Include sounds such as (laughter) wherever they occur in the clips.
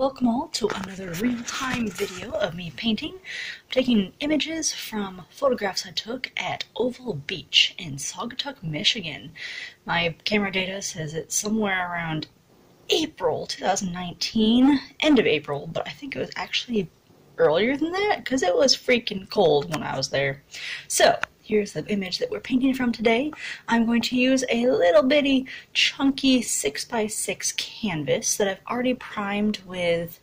Welcome all to another real-time video of me painting. I'm taking images from photographs I took at Oval Beach in Saugatuck, Michigan. My camera data says it's somewhere around April 2019, end of April, but I think it was actually earlier than that because it was freaking cold when I was there. So, Here's the image that we're painting from today. I'm going to use a little bitty chunky 6x6 canvas that I've already primed with,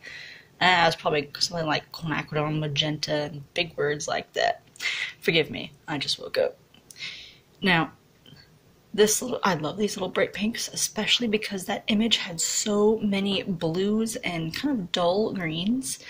uh, it's probably something like quinacridone, magenta, and big words like that. Forgive me, I just woke up. Now, this little, I love these little bright pinks, especially because that image had so many blues and kind of dull greens.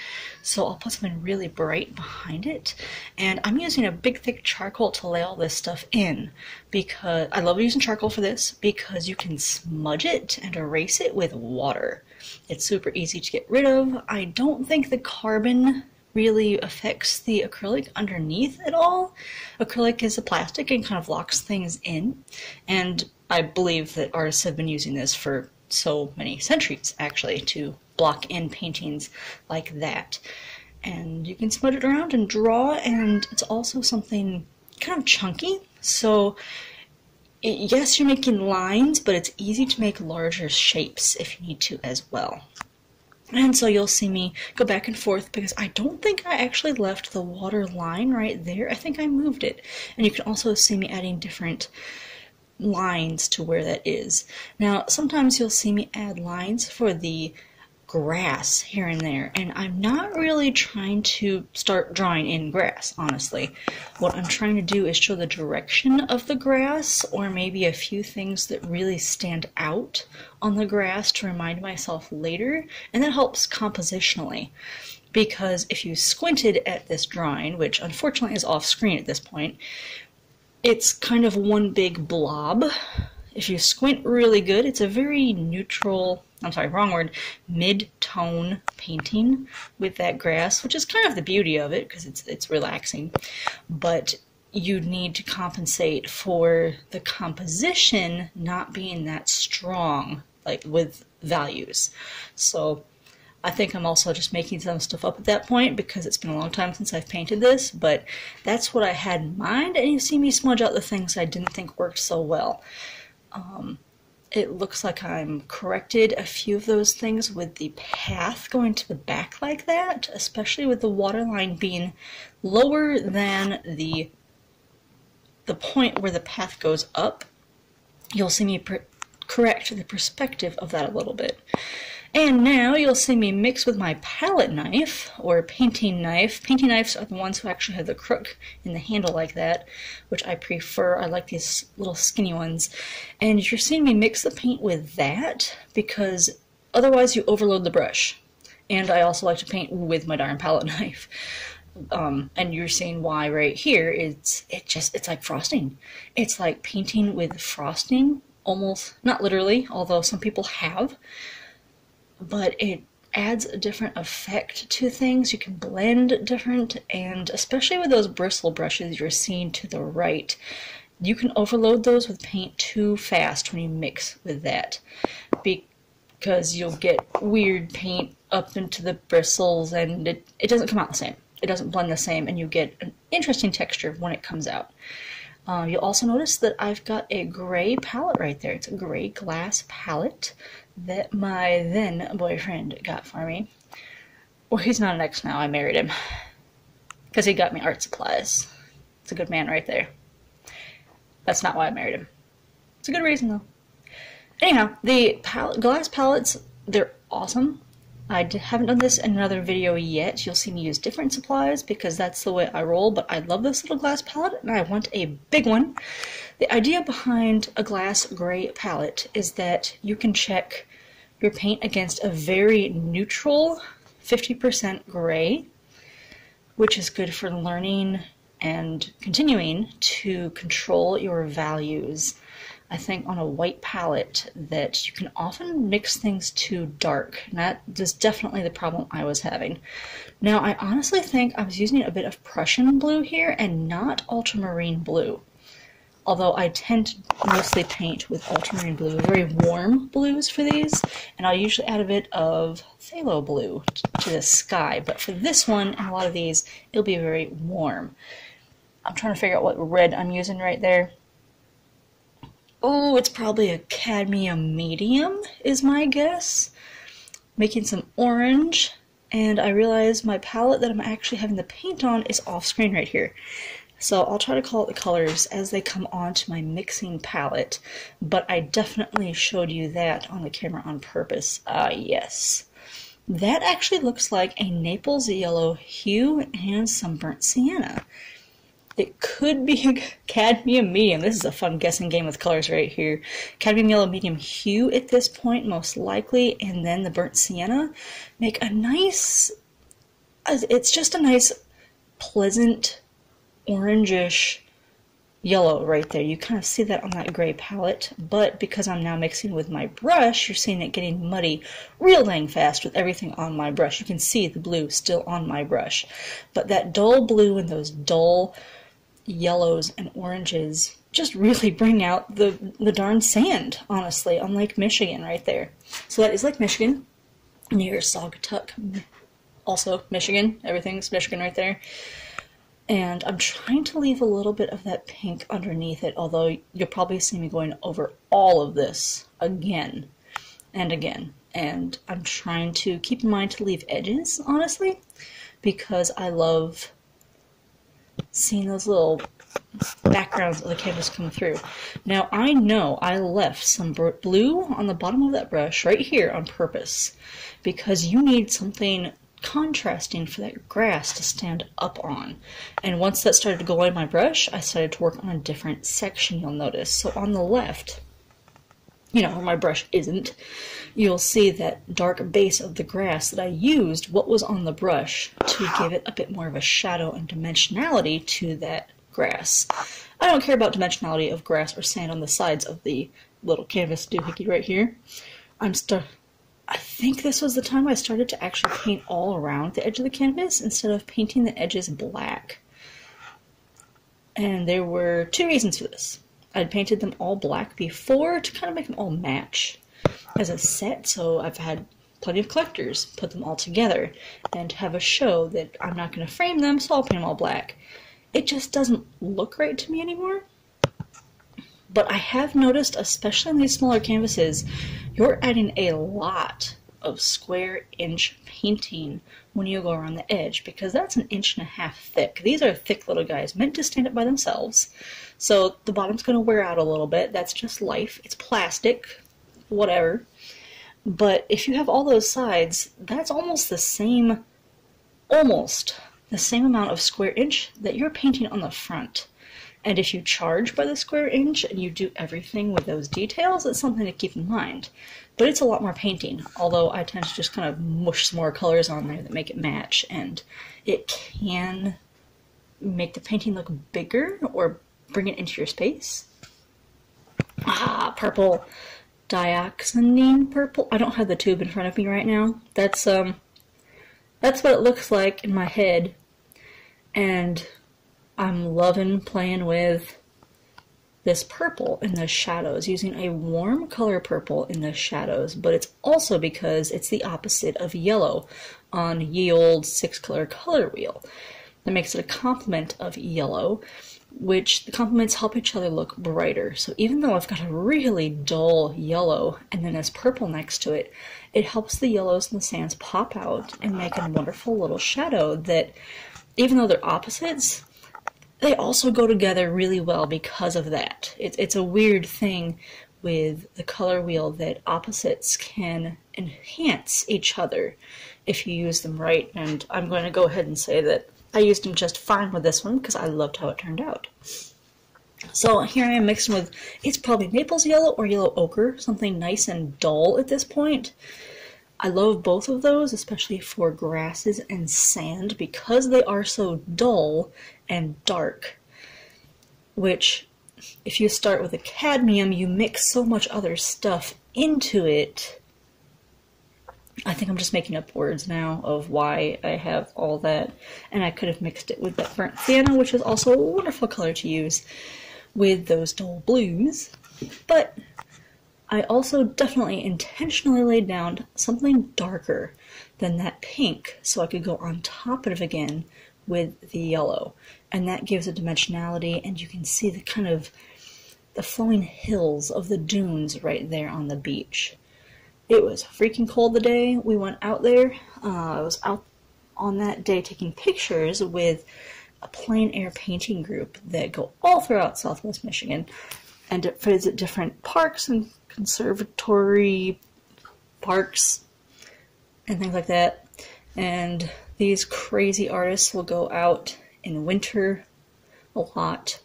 So I'll put something really bright behind it. And I'm using a big thick charcoal to lay all this stuff in because I love using charcoal for this because you can smudge it and erase it with water. It's super easy to get rid of. I don't think the carbon really affects the acrylic underneath at all. Acrylic is a plastic and kind of locks things in, and I believe that artists have been using this for so many centuries actually to block in paintings like that. And you can smudge it around and draw, and it's also something kind of chunky, so yes, you're making lines, but it's easy to make larger shapes if you need to as well. And so you'll see me go back and forth because I don't think I actually left the water line right there. I think I moved it. And you can also see me adding different lines to where that is. Now, sometimes you'll see me add lines for the grass here and there, and I'm not really trying to start drawing in grass, honestly. What I'm trying to do is show the direction of the grass, or maybe a few things that really stand out on the grass to remind myself later, and that helps compositionally. Because if you squinted at this drawing, which unfortunately is off screen at this point, it's kind of one big blob. If you squint really good, it's a very neutral I'm sorry, wrong word, mid-tone painting with that grass, which is kind of the beauty of it because it's it's relaxing. But you need to compensate for the composition not being that strong, like with values. So I think I'm also just making some stuff up at that point because it's been a long time since I've painted this, but that's what I had in mind, and you see me smudge out the things I didn't think worked so well. Um, it looks like I'm corrected a few of those things with the path going to the back like that, especially with the waterline being lower than the the point where the path goes up. You'll see me correct the perspective of that a little bit. And now you'll see me mix with my palette knife, or painting knife. Painting knives are the ones who actually have the crook in the handle like that, which I prefer. I like these little skinny ones. And you're seeing me mix the paint with that, because otherwise you overload the brush. And I also like to paint with my darn palette (laughs) knife. Um, and you're seeing why right here. It's it just it's like frosting. It's like painting with frosting, almost not literally, although some people have but it adds a different effect to things. You can blend different, and especially with those bristle brushes you're seeing to the right, you can overload those with paint too fast when you mix with that because you'll get weird paint up into the bristles and it, it doesn't come out the same. It doesn't blend the same and you get an interesting texture when it comes out. Um, you'll also notice that I've got a gray palette right there. It's a gray glass palette that my then boyfriend got for me. Well, he's not an ex now. I married him because he got me art supplies. It's a good man right there. That's not why I married him. It's a good reason though. Anyhow, the palette, glass palettes, they're awesome. I haven't done this in another video yet. You'll see me use different supplies because that's the way I roll, but I love this little glass palette and I want a big one. The idea behind a glass gray palette is that you can check your paint against a very neutral 50% gray, which is good for learning and continuing to control your values. I think on a white palette that you can often mix things too dark. And that is definitely the problem I was having. Now, I honestly think I was using a bit of Prussian blue here and not ultramarine blue. although I tend to mostly paint with ultramarine blue, very warm blues for these, and I'll usually add a bit of phthalo blue to the sky, but for this one and a lot of these, it'll be very warm. I'm trying to figure out what red I'm using right there. Oh, it's probably a cadmium medium, is my guess. Making some orange, and I realize my palette that I'm actually having the paint on is off screen right here. So I'll try to call it the colors as they come onto my mixing palette, but I definitely showed you that on the camera on purpose. Ah, uh, yes. That actually looks like a Naples yellow hue and some burnt sienna. It could be (laughs) cadmium medium. This is a fun guessing game with colors right here. Cadmium yellow medium hue at this point, most likely, and then the burnt sienna make a nice, it's just a nice, pleasant, orangish yellow right there. You kind of see that on that gray palette, but because I'm now mixing with my brush, you're seeing it getting muddy real dang fast with everything on my brush. You can see the blue still on my brush. But that dull blue and those dull yellows and oranges just really bring out the, the darn sand, honestly, on Lake Michigan right there. So that is Lake Michigan, near Saugatuck, also Michigan. Everything's Michigan right there. And I'm trying to leave a little bit of that pink underneath it, although you'll probably see me going over all of this again and again. And I'm trying to keep in mind to leave edges, honestly, because I love seeing those little backgrounds of the canvas come through. Now I know I left some blue on the bottom of that brush right here on purpose because you need something contrasting for that grass to stand up on. And once that started to go in my brush, I started to work on a different section you'll notice. So on the left, you know, where my brush isn't, you'll see that dark base of the grass that I used what was on the brush to give it a bit more of a shadow and dimensionality to that grass. I don't care about dimensionality of grass or sand on the sides of the little canvas doohickey right here. I'm start. I think this was the time I started to actually paint all around the edge of the canvas instead of painting the edges black. And there were two reasons for this. I'd painted them all black before to kind of make them all match as a set, so I've had plenty of collectors put them all together and have a show that I'm not going to frame them, so I'll paint them all black. It just doesn't look right to me anymore. But I have noticed, especially on these smaller canvases, you're adding a lot of square inch painting when you go around the edge because that's an inch and a half thick. These are thick little guys meant to stand up by themselves. So the bottom's going to wear out a little bit. That's just life. It's plastic, whatever. But if you have all those sides, that's almost the same, almost the same amount of square inch that you're painting on the front. And if you charge by the square inch and you do everything with those details, it's something to keep in mind. But it's a lot more painting, although I tend to just kind of mush some more colors on there that make it match, and it can make the painting look bigger or bring it into your space. Ah, purple. Dioxazine purple. I don't have the tube in front of me right now. That's, um, that's what it looks like in my head. And I'm loving playing with this purple in the shadows, using a warm color purple in the shadows, but it's also because it's the opposite of yellow on ye old six color color wheel. That makes it a complement of yellow, which the complements help each other look brighter. So even though I've got a really dull yellow and then there's purple next to it, it helps the yellows and the sands pop out and make a wonderful little shadow that, even though they're opposites, they also go together really well because of that. It, it's a weird thing with the color wheel that opposites can enhance each other if you use them right. And I'm going to go ahead and say that I used them just fine with this one because I loved how it turned out. So here I am mixing with, it's probably Naples yellow or yellow ochre, something nice and dull at this point. I love both of those, especially for grasses and sand, because they are so dull and dark. Which, if you start with a cadmium, you mix so much other stuff into it I think I'm just making up words now of why I have all that, and I could have mixed it with that burnt sienna, which is also a wonderful color to use. with those dull blues, but I also definitely intentionally laid down something darker than that pink so I could go on top of it again with the yellow. And that gives a dimensionality and you can see the kind of the flowing hills of the dunes right there on the beach. It was freaking cold the day we went out there. Uh, I was out on that day taking pictures with a plein air painting group that go all throughout Southwest Michigan and visit different parks and conservatory parks and things like that. And these crazy artists will go out in winter a lot.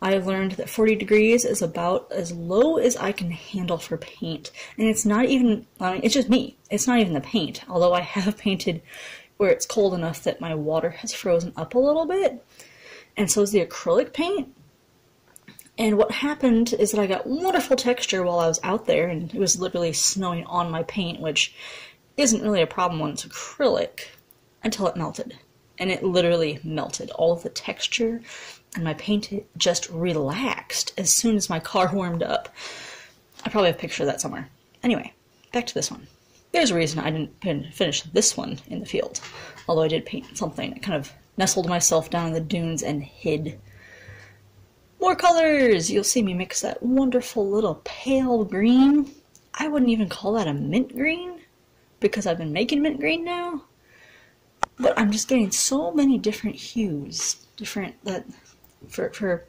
I have learned that 40 degrees is about as low as I can handle for paint. And it's not even, I mean, it's just me. It's not even the paint. Although I have (laughs) painted where it's cold enough that my water has frozen up a little bit. And so is the acrylic paint. And what happened is that I got wonderful texture while I was out there, and it was literally snowing on my paint, which isn't really a problem when it's acrylic, until it melted. And it literally melted. All of the texture and my paint just relaxed as soon as my car warmed up. I probably have a picture of that somewhere. Anyway, back to this one. There's a reason I didn't finish this one in the field, although I did paint something I kind of nestled myself down in the dunes and hid more colors! You'll see me mix that wonderful little pale green. I wouldn't even call that a mint green because I've been making mint green now. But I'm just getting so many different hues, different that for for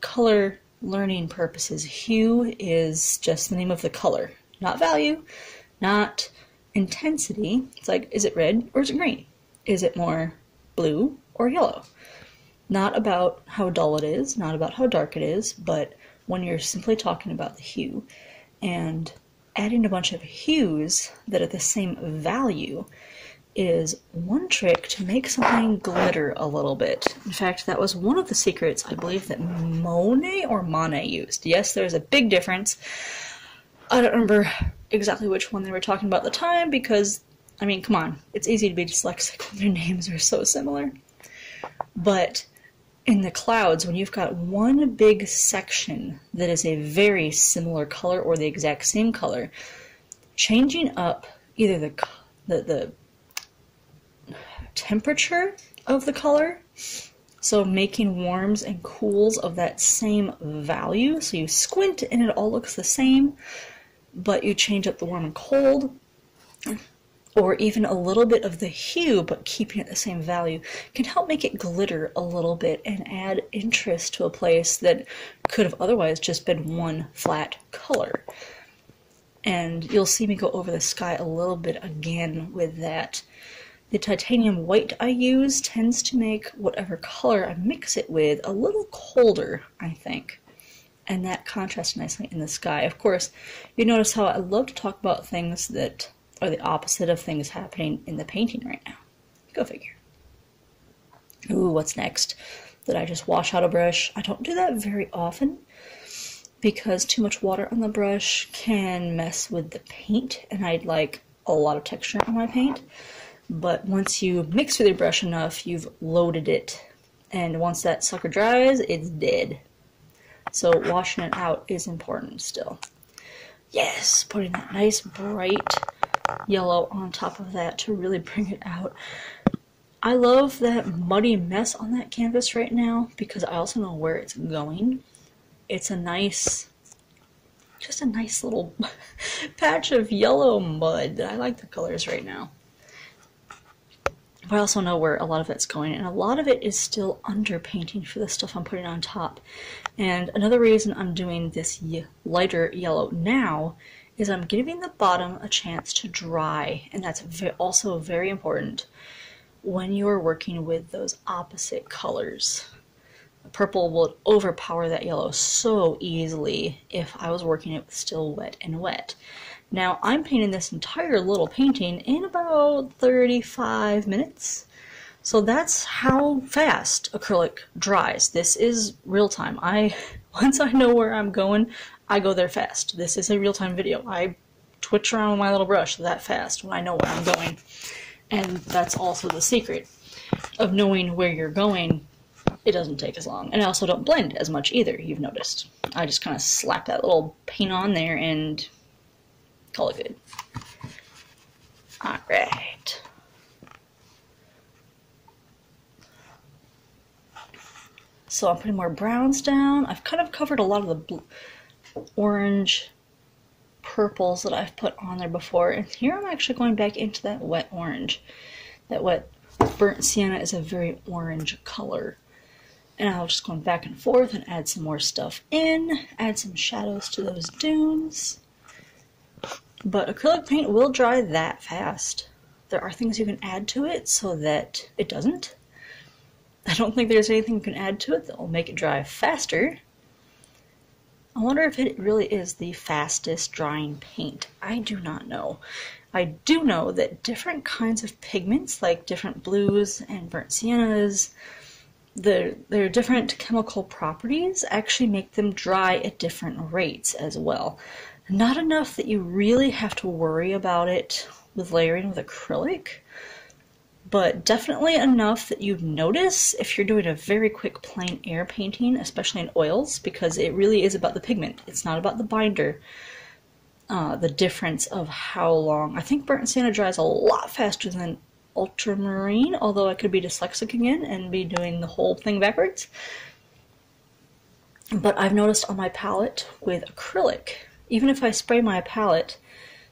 color learning purposes. Hue is just the name of the color, not value, not intensity. It's like, is it red or is it green? Is it more blue or yellow? not about how dull it is, not about how dark it is, but when you're simply talking about the hue and adding a bunch of hues that are the same value is one trick to make something glitter a little bit. In fact, that was one of the secrets I believe that Monet or Manet used. Yes, there's a big difference. I don't remember exactly which one they were talking about at the time because, I mean, come on, it's easy to be dyslexic when their names are so similar. But in the clouds, when you've got one big section that is a very similar color or the exact same color, changing up either the the, the temperature of the color, so making warms and cools of that same value, so you squint and it all looks the same, but you change up the warm and cold, or even a little bit of the hue but keeping it the same value can help make it glitter a little bit and add interest to a place that could have otherwise just been one flat color. And you'll see me go over the sky a little bit again with that. The titanium white I use tends to make whatever color I mix it with a little colder, I think. And that contrasts nicely in the sky. Of course, you notice how I love to talk about things that are the opposite of things happening in the painting right now. Go figure. Ooh, what's next? Did I just wash out a brush? I don't do that very often because too much water on the brush can mess with the paint and I'd like a lot of texture on my paint. But once you mix with your brush enough, you've loaded it. And once that sucker dries, it's dead. So washing it out is important still. Yes, putting that nice bright yellow on top of that to really bring it out. I love that muddy mess on that canvas right now because I also know where it's going. It's a nice, just a nice little (laughs) patch of yellow mud. I like the colors right now. But I also know where a lot of it's going, and a lot of it is still underpainting for the stuff I'm putting on top. And another reason I'm doing this lighter yellow now is I'm giving the bottom a chance to dry, and that's also very important when you're working with those opposite colors. Purple will overpower that yellow so easily if I was working it still wet and wet. Now I'm painting this entire little painting in about 35 minutes. So that's how fast acrylic dries. This is real time. I (laughs) once I know where I'm going, I go there fast. This is a real-time video. I twitch around with my little brush that fast when I know where I'm going. And that's also the secret of knowing where you're going it doesn't take as long. And I also don't blend as much either, you've noticed. I just kind of slap that little paint on there and call it good. Alright. So I'm putting more browns down. I've kind of covered a lot of the orange purples that I've put on there before. And here I'm actually going back into that wet orange. That wet burnt sienna is a very orange color. And I'll just go back and forth and add some more stuff in, add some shadows to those dunes. But acrylic paint will dry that fast. There are things you can add to it so that it doesn't. I don't think there's anything you can add to it that will make it dry faster. I wonder if it really is the fastest drying paint. I do not know. I do know that different kinds of pigments, like different blues and burnt siennas, the, their different chemical properties actually make them dry at different rates as well. Not enough that you really have to worry about it with layering with acrylic, but definitely enough that you notice if you're doing a very quick plein air painting, especially in oils, because it really is about the pigment. It's not about the binder. Uh, the difference of how long. I think burnt sienna dries a lot faster than ultramarine, although I could be dyslexic again and be doing the whole thing backwards. But I've noticed on my palette with acrylic, even if I spray my palette,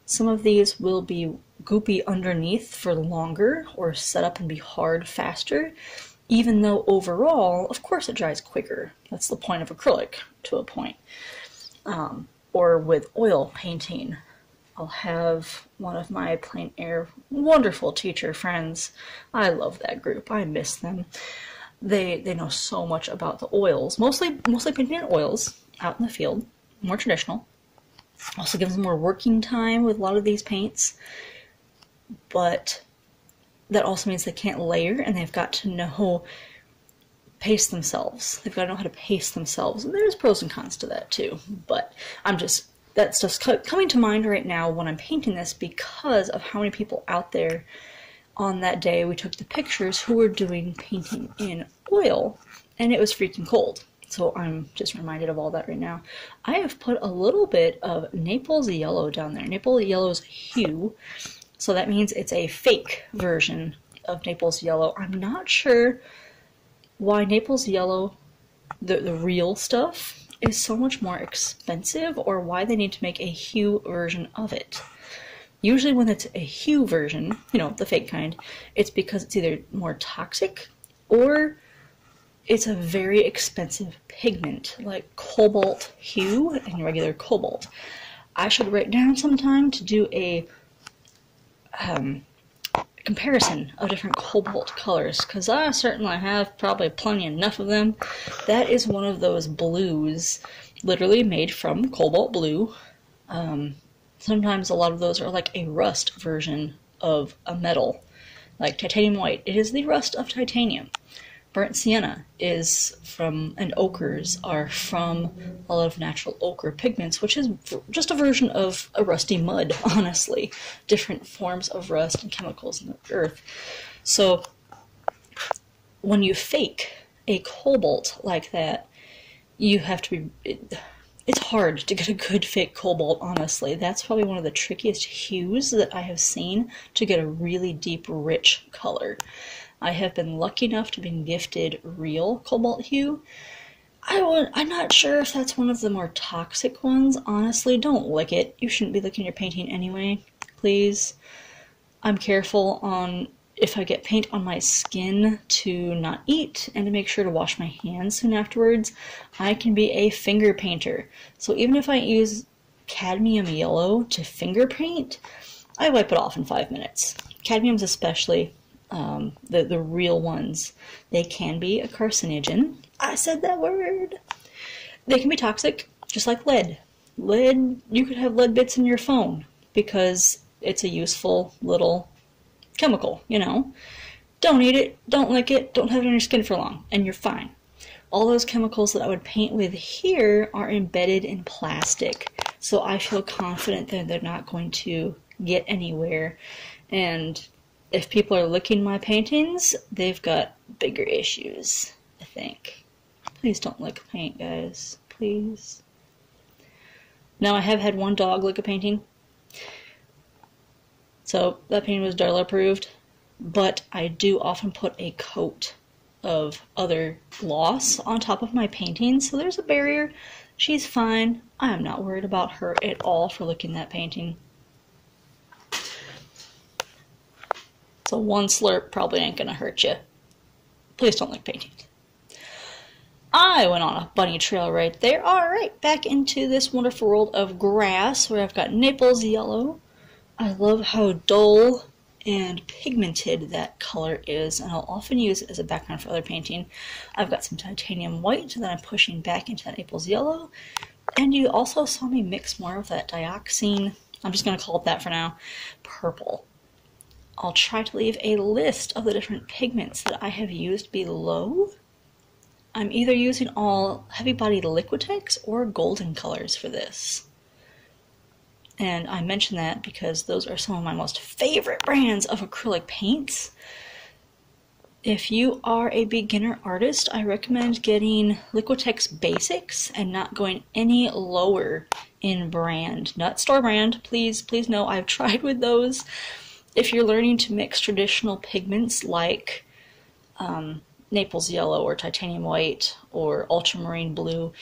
some of these will be goopy underneath for longer or set up and be hard faster, even though overall, of course, it dries quicker. That's the point of acrylic to a point. Um, or with oil painting, I'll have one of my plein air wonderful teacher friends. I love that group. I miss them. They they know so much about the oils, mostly mostly painting in oils out in the field, more traditional. Also gives them more working time with a lot of these paints, but that also means they can't layer and they've got to know pace themselves. They've got to know how to pace themselves, and there's pros and cons to that too. But I'm just that's just coming to mind right now when I'm painting this because of how many people out there on that day we took the pictures who were doing painting in oil and it was freaking cold. So I'm just reminded of all that right now. I have put a little bit of Naples yellow down there. Naples yellow's hue. So that means it's a fake version of Naples yellow. I'm not sure why Naples yellow, the, the real stuff, is so much more expensive or why they need to make a hue version of it. Usually, when it's a hue version, you know, the fake kind, it's because it's either more toxic or it's a very expensive pigment like cobalt hue and regular cobalt. I should write down sometime to do a um, comparison of different cobalt colors because I certainly have probably plenty enough of them. That is one of those blues, literally made from cobalt blue. Um, sometimes a lot of those are like a rust version of a metal, like titanium white. It is the rust of titanium burnt sienna is from, and ochres are from a lot of natural ochre pigments, which is just a version of a rusty mud, (laughs) honestly. Different forms of rust and chemicals in the earth. So, when you fake a cobalt like that, you have to be. It, it's hard to get a good fake cobalt, honestly. That's probably one of the trickiest hues that I have seen to get a really deep, rich color. I have been lucky enough to be gifted real cobalt hue. I would, I'm not sure if that's one of the more toxic ones. Honestly, don't lick it. You shouldn't be licking your painting anyway. Please. I'm careful on if I get paint on my skin to not eat and to make sure to wash my hands soon afterwards. I can be a finger painter. So even if I use cadmium yellow to finger paint, I wipe it off in five minutes. Cadmium's especially um, the, the real ones, they can be a carcinogen. I said that word. They can be toxic, just like lead. Lead, you could have lead bits in your phone because it's a useful little chemical, you know. Don't eat it, don't lick it, don't have it on your skin for long, and you're fine. All those chemicals that I would paint with here are embedded in plastic, so I feel confident that they're not going to get anywhere. And if people are looking my paintings, they've got bigger issues. I think. Please don't lick paint, guys. Please. Now, I have had one dog lick a painting. So, that painting was Darla approved. But I do often put a coat of other gloss on top of my paintings, so there's a barrier. She's fine. I am not worried about her at all for licking that painting. So one slurp probably ain't gonna hurt you. Please don't lick paintings. I went on a bunny trail right there. Alright, back into this wonderful world of grass where I've got Naples yellow. I love how dull and pigmented that color is, and I'll often use it as a background for other painting. I've got some titanium white that I'm pushing back into that Naples yellow, and you also saw me mix more of that dioxine, I'm just going to call it that for now, purple. I'll try to leave a list of the different pigments that I have used below. I'm either using all heavy body Liquitex or golden colors for this. And I mention that because those are some of my most favorite brands of acrylic paints. If you are a beginner artist, I recommend getting Liquitex Basics and not going any lower in brand. Not store brand, please, please know I've (laughs) tried with those. If you're learning to mix traditional pigments like um, Naples Yellow or Titanium White or Ultramarine Blue,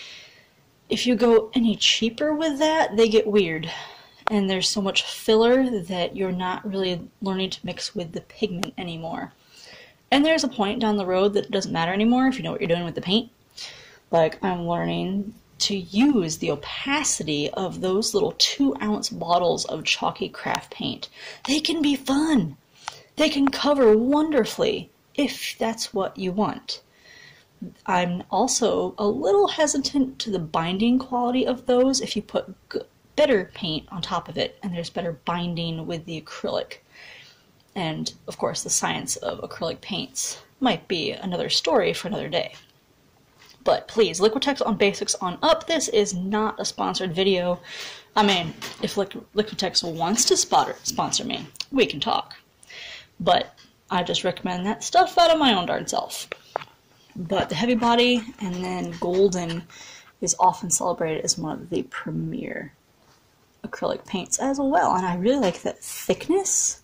if you go any cheaper with that, they get weird and there's so much filler that you're not really learning to mix with the pigment anymore. And there's a point down the road that it doesn't matter anymore if you know what you're doing with the paint. Like, I'm learning to use the opacity of those little two ounce bottles of chalky craft paint. They can be fun. They can cover wonderfully if that's what you want. I'm also a little hesitant to the binding quality of those if you put better paint on top of it, and there's better binding with the acrylic. And of course, the science of acrylic paints might be another story for another day. But please, Liquitex on Basics on up. This is not a sponsored video. I mean, if Liquitex wants to sponsor me, we can talk. But I just recommend that stuff out of my own darn self. But the heavy body and then golden is often celebrated as one of the premier acrylic paints as well. And I really like that thickness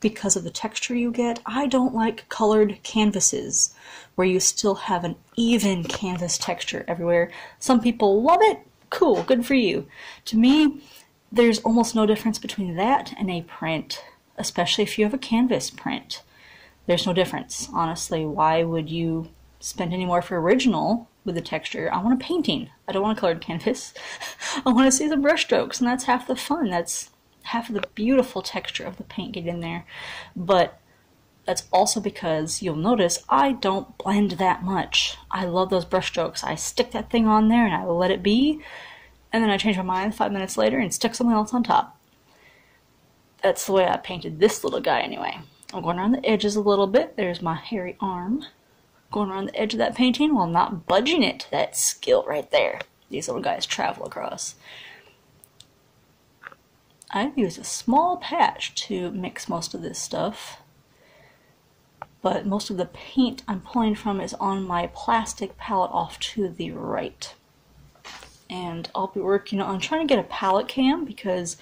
because of the texture you get. I don't like colored canvases where you still have an even canvas texture everywhere. Some people love it. Cool, good for you. To me, there's almost no difference between that and a print, especially if you have a canvas print. There's no difference, honestly. Why would you spend any more for original with the texture. I want a painting. I don't want a colored canvas. (laughs) I want to see the brushstrokes, and that's half the fun. That's half of the beautiful texture of the paint get in there. But that's also because you'll notice I don't blend that much. I love those brushstrokes. I stick that thing on there and I let it be, and then I change my mind five minutes later and stick something else on top. That's the way I painted this little guy anyway. I'm going around the edges a little bit. There's my hairy arm going around the edge of that painting while not budging it. That skill right there. These little guys travel across. I've used a small patch to mix most of this stuff, but most of the paint I'm pulling from is on my plastic palette off to the right. And I'll be working on trying to get a palette cam because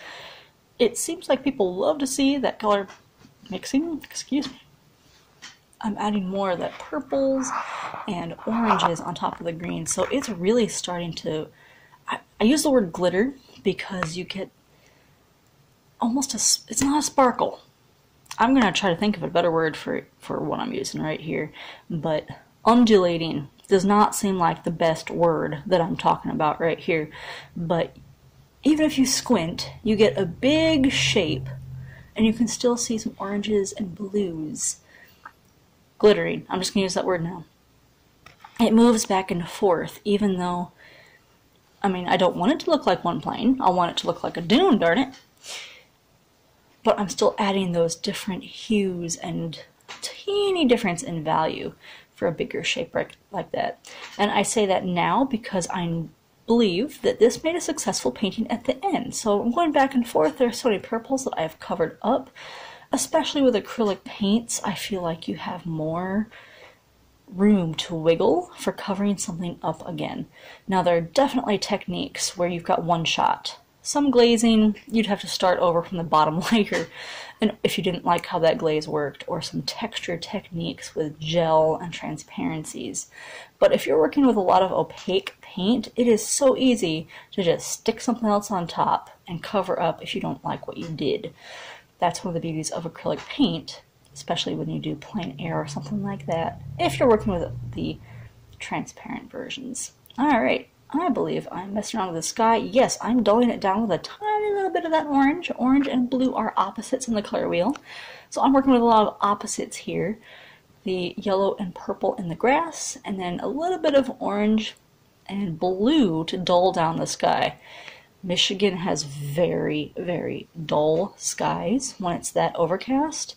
it seems like people love to see that color mixing. Excuse me. I'm adding more of that purples and oranges on top of the green. So it's really starting to, I, I use the word glitter because you get almost a, it's not a sparkle. I'm going to try to think of a better word for, for what I'm using right here. But undulating does not seem like the best word that I'm talking about right here. But even if you squint, you get a big shape and you can still see some oranges and blues glittering. I'm just going to use that word now. It moves back and forth, even though, I mean, I don't want it to look like one plane. I want it to look like a dune, darn it. But I'm still adding those different hues and teeny difference in value for a bigger shape like that. And I say that now because I believe that this made a successful painting at the end. So I'm going back and forth. There are so many purples that I have covered up especially with acrylic paints, I feel like you have more room to wiggle for covering something up again. Now, there are definitely techniques where you've got one shot. Some glazing, you'd have to start over from the bottom (laughs) layer and if you didn't like how that glaze worked, or some texture techniques with gel and transparencies. But if you're working with a lot of opaque paint, it is so easy to just stick something else on top and cover up if you don't like what you did. That's one of the beauties of acrylic paint, especially when you do plein air or something like that, if you're working with the transparent versions. Alright, I believe I'm messing around with the sky. Yes, I'm dulling it down with a tiny little bit of that orange. Orange and blue are opposites in the color wheel. So I'm working with a lot of opposites here. The yellow and purple in the grass, and then a little bit of orange and blue to dull down the sky. Michigan has very, very dull skies when it's that overcast.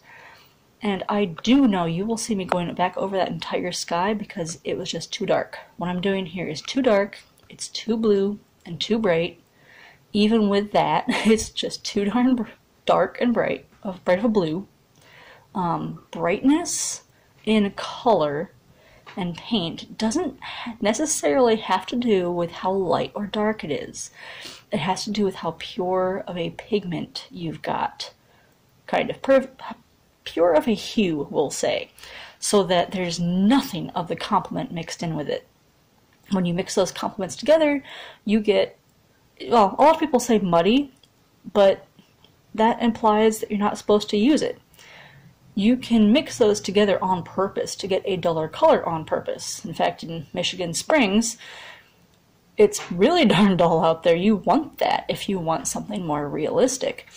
And I do know you will see me going back over that entire sky because it was just too dark. What I'm doing here is too dark it's too blue and too bright. Even with that, (laughs) it's just too darn dark and bright, of bright of a blue. Um, brightness in color and paint doesn't necessarily have to do with how light or dark it is. It has to do with how pure of a pigment you've got. Kind of pure of a hue, we'll say, so that there's nothing of the complement mixed in with it when you mix those complements together, you get, well, a lot of people say muddy, but that implies that you're not supposed to use it. You can mix those together on purpose to get a duller color on purpose. In fact, in Michigan Springs, it's really (laughs) darn dull out there. You want that if you want something more realistic.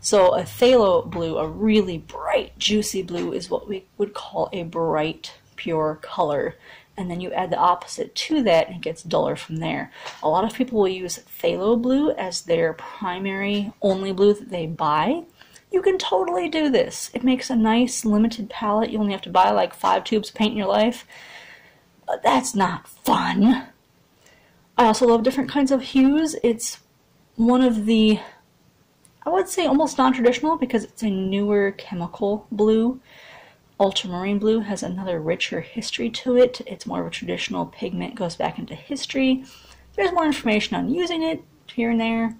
So a phthalo blue, a really bright, juicy blue, is what we would call a bright, pure color and then you add the opposite to that and it gets duller from there. A lot of people will use phthalo blue as their primary only blue that they buy. You can totally do this. It makes a nice limited palette. You only have to buy like five tubes of paint in your life. But that's not fun. I also love different kinds of hues. It's one of the, I would say almost non-traditional because it's a newer chemical blue. Ultramarine blue has another richer history to it. It's more of a traditional pigment, goes back into history. There's more information on using it here and there.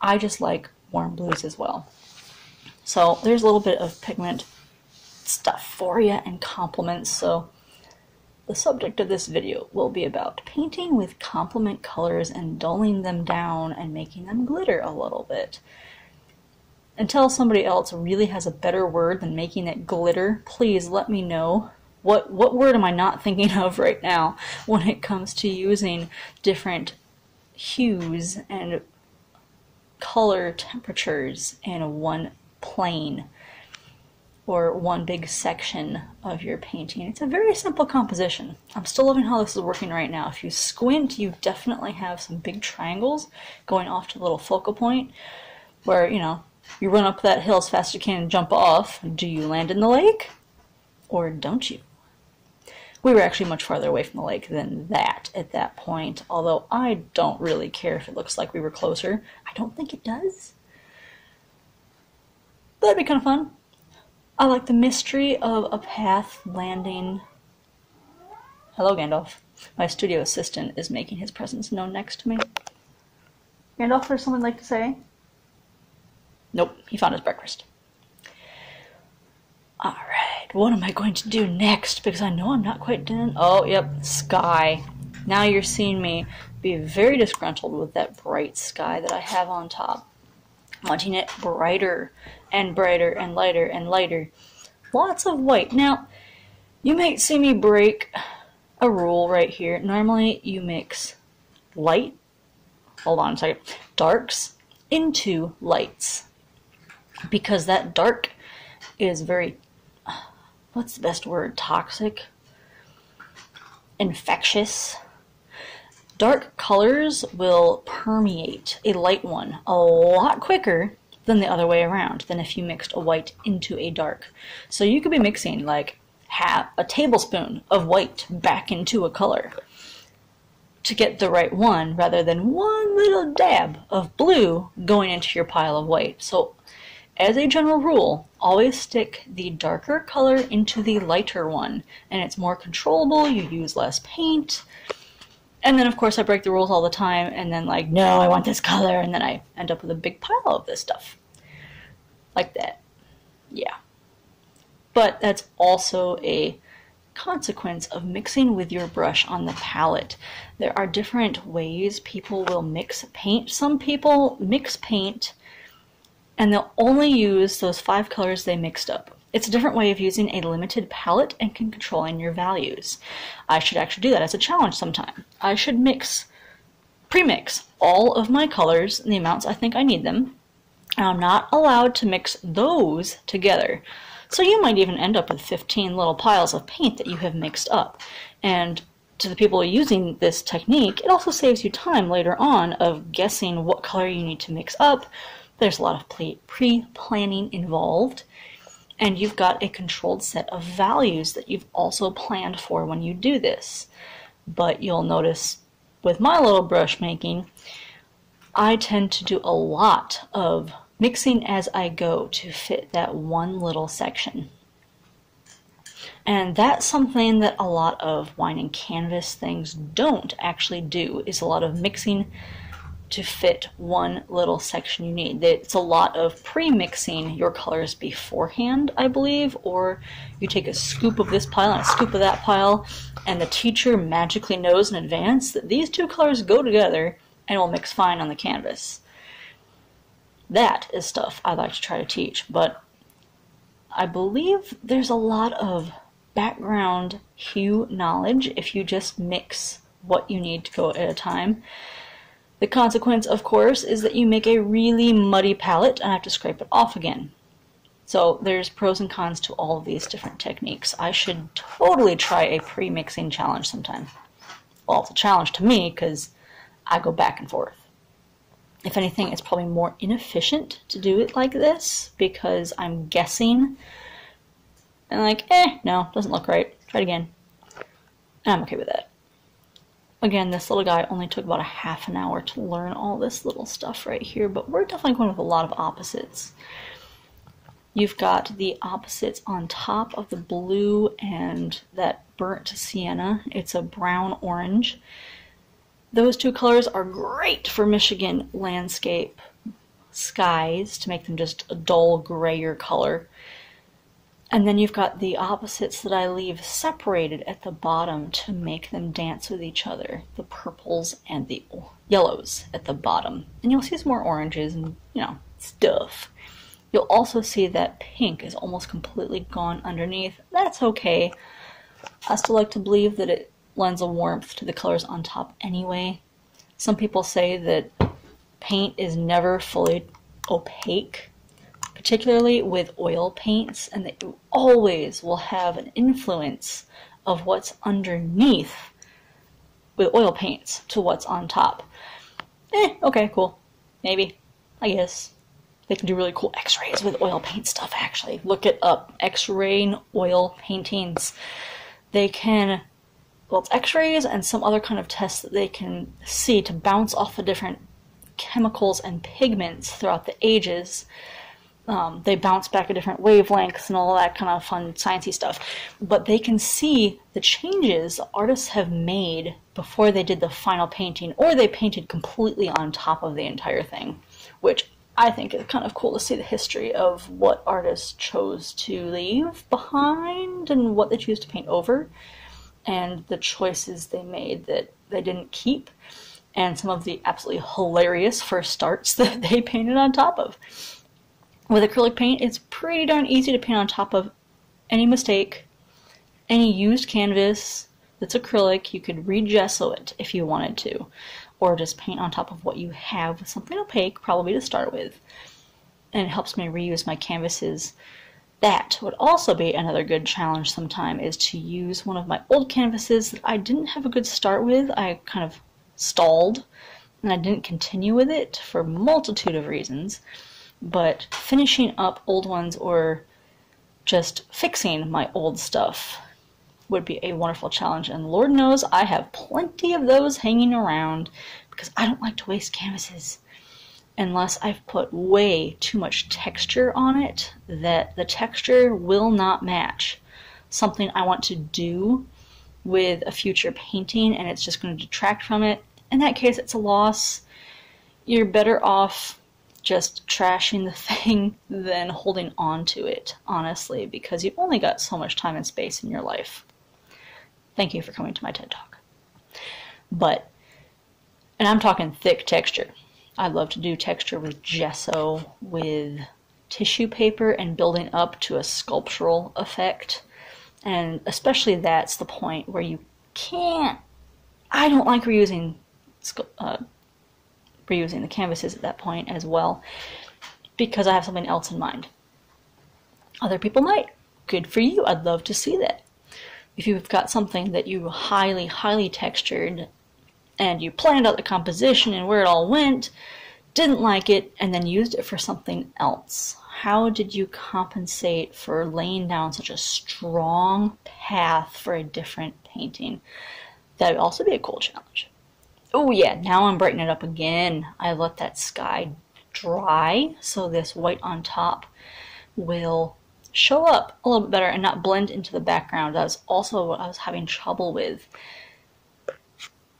I just like warm blues as well. So there's a little bit of pigment stuff for you and complements. So the subject of this video will be about painting with complement colors and dulling them down and making them glitter a little bit until somebody else really has a better word than making it glitter, please let me know. What, what word am I not thinking of right now when it comes to using different hues and color temperatures in one plane or one big section of your painting. It's a very simple composition. I'm still loving how this is working right now. If you squint, you definitely have some big triangles going off to the little focal point where, you know, you run up that hill as fast as you can and jump off. Do you land in the lake? Or don't you? We were actually much farther away from the lake than that at that point, although I don't really care if it looks like we were closer. I don't think it does. That'd be kind of fun. I like the mystery of a path landing. Hello, Gandalf. My studio assistant is making his presence known next to me. Gandalf, there's something like to say? Nope, he found his breakfast. Alright, what am I going to do next? Because I know I'm not quite done. Oh, yep, sky. Now you're seeing me be very disgruntled with that bright sky that I have on top. Wanting it brighter and brighter and lighter and lighter. Lots of white. Now, you might see me break a rule right here. Normally, you mix light, hold on a second, darks into lights because that dark is very what's the best word toxic infectious dark colors will permeate a light one a lot quicker than the other way around than if you mixed a white into a dark so you could be mixing like half a tablespoon of white back into a color to get the right one rather than one little dab of blue going into your pile of white so as a general rule, always stick the darker color into the lighter one, and it's more controllable, you use less paint. And then, of course, I break the rules all the time, and then, like, no, I want this color, and then I end up with a big pile of this stuff. Like that. Yeah. But that's also a consequence of mixing with your brush on the palette. There are different ways people will mix paint. Some people mix paint and they'll only use those five colors they mixed up. It's a different way of using a limited palette and can controlling your values. I should actually do that as a challenge sometime. I should mix, pre-mix all of my colors in the amounts I think I need them. And I'm not allowed to mix those together. So you might even end up with 15 little piles of paint that you have mixed up. And to the people using this technique, it also saves you time later on of guessing what color you need to mix up. There's a lot of pre-planning involved. And you've got a controlled set of values that you've also planned for when you do this. But you'll notice with my little brush making, I tend to do a lot of mixing as I go to fit that one little section. And that's something that a lot of wine and canvas things don't actually do, is a lot of mixing to fit one little section you need. It's a lot of pre-mixing your colors beforehand, I believe, or you take a scoop of this pile and a scoop of that pile, and the teacher magically knows in advance that these two colors go together and will mix fine on the canvas. That is stuff I like to try to teach, but I believe there's a lot of background hue knowledge if you just mix what you need to go at a time. The consequence, of course, is that you make a really muddy palette and have to scrape it off again. So there's pros and cons to all of these different techniques. I should totally try a pre-mixing challenge sometime. Well, it's a challenge to me because I go back and forth. If anything, it's probably more inefficient to do it like this because I'm guessing and like, eh, no, doesn't look right. Try it again. And I'm okay with that. Again, this little guy only took about a half an hour to learn all this little stuff right here, but we're definitely going with a lot of opposites. You've got the opposites on top of the blue and that burnt sienna. It's a brown orange. Those two colors are great for Michigan landscape skies to make them just a dull grayer color. And then you've got the opposites that I leave separated at the bottom to make them dance with each other. The purples and the yellows at the bottom. And you'll see some more oranges and, you know, stuff. You'll also see that pink is almost completely gone underneath. That's okay. I still like to believe that it lends a warmth to the colors on top anyway. Some people say that paint is never fully opaque, particularly with oil paints, and that you always will have an influence of what's underneath with oil paints to what's on top. Eh, okay, cool. Maybe. I guess. They can do really cool x-rays with oil paint stuff, actually. Look it up. X-ray oil paintings. They can well, it's x-rays and some other kind of tests that they can see to bounce off the different chemicals and pigments throughout the ages. Um, they bounce back at different wavelengths and all that kind of fun sciencey stuff. But they can see the changes artists have made before they did the final painting, or they painted completely on top of the entire thing, which I think is kind of cool to see the history of what artists chose to leave behind and what they choose to paint over and the choices they made that they didn't keep, and some of the absolutely hilarious first starts (laughs) that they painted on top of. With acrylic paint, it's pretty darn easy to paint on top of any mistake, any used canvas that's acrylic. You could re-gesso it if you wanted to, or just paint on top of what you have with something opaque, probably to start with. And it helps me reuse my canvases that would also be another good challenge sometime is to use one of my old canvases that I didn't have a good start with. I kind of stalled and I didn't continue with it for a multitude of reasons. But finishing up old ones or just fixing my old stuff would be a wonderful challenge. And Lord knows I have plenty of those hanging around because I don't like to waste canvases. unless I've put way too much texture on it that the texture will not match something I want to do with a future painting and it's just going to detract from it. In that case, it's a loss. You're better off just trashing the (laughs) thing than holding on to it, honestly, because you've only got so much time and space in your life. Thank you for coming to my TED Talk. But, and I'm talking thick texture. I love to do texture with gesso, with tissue paper, and building up to a sculptural effect. And especially that's the point where you can't. I don't like reusing uh, reusing the canvases at that point as well because I have something else in mind. Other people might. Good for you. I'd love to see that. If you've got something that you highly, highly textured and you planned out the composition and where it all went, didn't like it, and then used it for something else. How did you compensate for laying down such a strong path for a different painting? That would also be a cool challenge. Oh yeah, now I'm brightening it up again. I let that sky dry so this white on top will show up a little bit better and not blend into the background. That was also what I was having trouble with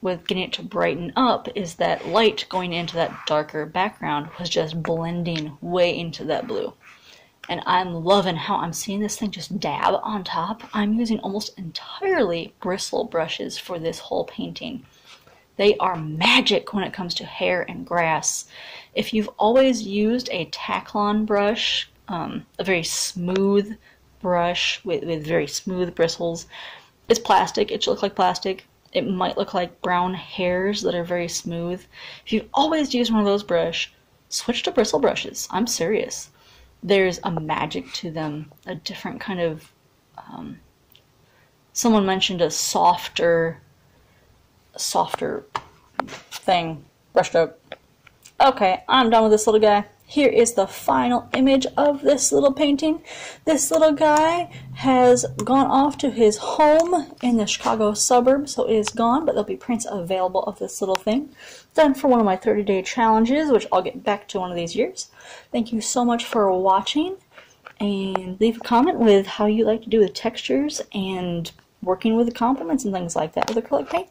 with getting it to brighten up is that light going into that darker background was just blending way into that blue. And I'm loving how I'm seeing this thing just dab on top. I'm using almost entirely bristle brushes for this whole painting. They are magic when it comes to hair and grass. If you've always used a Taklon brush, um, a very smooth brush with, with very smooth bristles, it's plastic. It should look like plastic it might look like brown hairs that are very smooth. If you've always used one of those brush, switch to bristle brushes. I'm serious. There's a magic to them, a different kind of. Um, someone mentioned a softer, softer thing, brushstroke. Okay, I'm done with this little guy. Here is the final image of this little painting. This little guy has gone off to his home in the Chicago suburb, so it is gone, but there'll be prints available of this little thing. Done for one of my 30-day challenges, which I'll get back to one of these years. Thank you so much for watching, and leave a comment with how you like to do with textures and working with the complements and things like that with acrylic paint.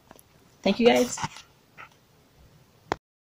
Thank you guys.